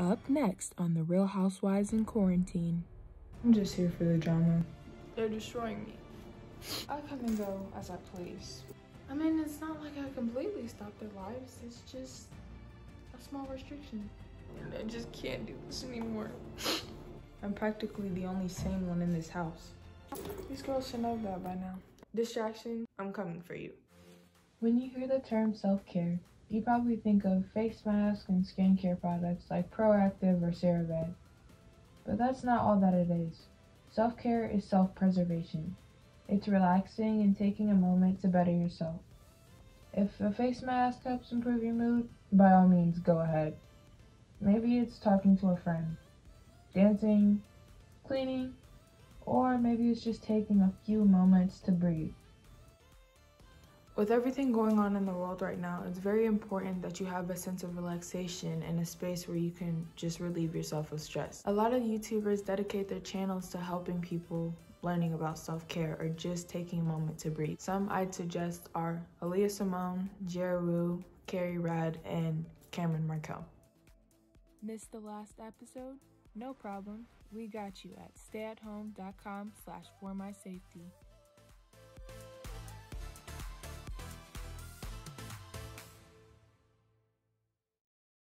Up next on The Real Housewives in Quarantine. I'm just here for the drama. They're destroying me. I come and go as I please. I mean, it's not like I completely stopped their lives. It's just a small restriction. And I just can't do this anymore. I'm practically the only sane one in this house. These girls should know that by now. Distraction, I'm coming for you. When you hear the term self-care, you probably think of face masks and skincare products like Proactiv or CeraVe. But that's not all that it is. Self-care is self-preservation. It's relaxing and taking a moment to better yourself. If a face mask helps improve your mood, by all means go ahead. Maybe it's talking to a friend, dancing, cleaning, or maybe it's just taking a few moments to breathe. With everything going on in the world right now, it's very important that you have a sense of relaxation and a space where you can just relieve yourself of stress. A lot of YouTubers dedicate their channels to helping people learning about self-care or just taking a moment to breathe. Some I'd suggest are Aaliyah Simone, Jeru, Carrie Rad, and Cameron Markel. Missed the last episode? No problem. We got you at stayathome.com slash for my safety.